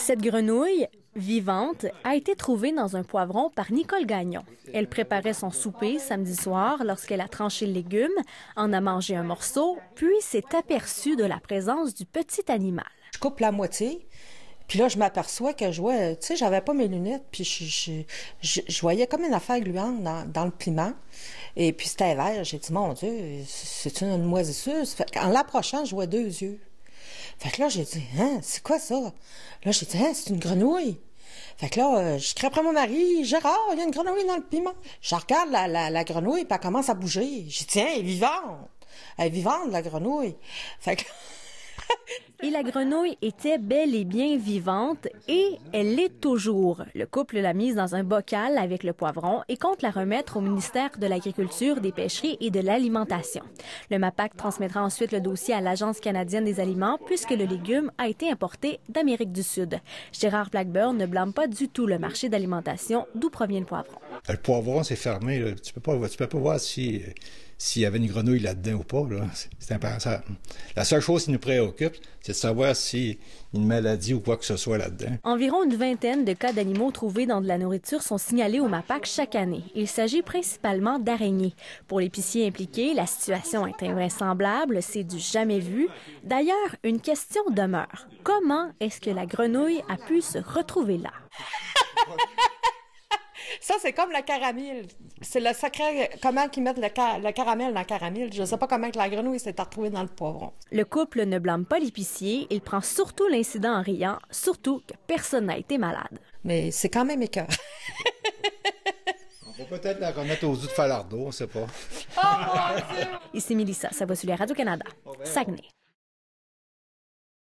Cette grenouille, vivante, a été trouvée dans un poivron par Nicole Gagnon. Elle préparait son souper samedi soir lorsqu'elle a tranché le légume, en a mangé un morceau, puis s'est aperçue de la présence du petit animal. Je coupe la moitié, puis là, je m'aperçois que je vois, tu sais, j'avais pas mes lunettes, puis je, je, voyais comme une affaire gluante dans, le piment. Et puis c'était vert. J'ai dit, mon Dieu, c'est une moisissure. En l'approchant, je vois deux yeux. Fait que là, j'ai dit, hein, c'est quoi ça? Là, j'ai dit, hein, c'est une grenouille. Fait que là, euh, je crie après mon mari, Gérard, il y a une grenouille dans le piment. Je regarde la, la, grenouille, puis elle commence à bouger. J'ai dit, tiens, elle est vivante. Elle est vivante, la grenouille. Fait que et la grenouille était bel et bien vivante et elle l'est toujours. Le couple l'a mise dans un bocal avec le poivron et compte la remettre au ministère de l'Agriculture, des Pêcheries et de l'Alimentation. Le MAPAC transmettra ensuite le dossier à l'Agence canadienne des aliments puisque le légume a été importé d'Amérique du Sud. Gérard Blackburn ne blâme pas du tout le marché d'alimentation d'où provient le poivron. Le poivron, c'est fermé. Tu peux pas, tu peux pas voir si s'il y avait une grenouille là-dedans ou pas. C'est impensable. La seule chose qui nous préoccupe, c'est de savoir a une maladie ou quoi que ce soit là-dedans. Environ une vingtaine de cas d'animaux trouvés dans de la nourriture sont signalés au MAPAC chaque année. Il s'agit principalement d'araignées. Pour l'épicier impliqué, la situation est invraisemblable, c'est du jamais vu. D'ailleurs, une question demeure. Comment est-ce que la grenouille a pu se retrouver là? Ça, c'est comme le caramel. C'est le secret, comment ils mettent le, caramel dans le caramel. Je ne sais pas comment que la grenouille s'est retrouvée dans le poivron. Le couple ne blâme pas l'épicier. Il prend surtout l'incident en riant, surtout que personne n'a été malade. Mais c'est quand même écœur. on peut peut-être la remettre aux yeux de Falardeau, on ne sait pas. Oh mon Dieu! Ici Mélissa, ça va sur les Radio-Canada. Saguenay.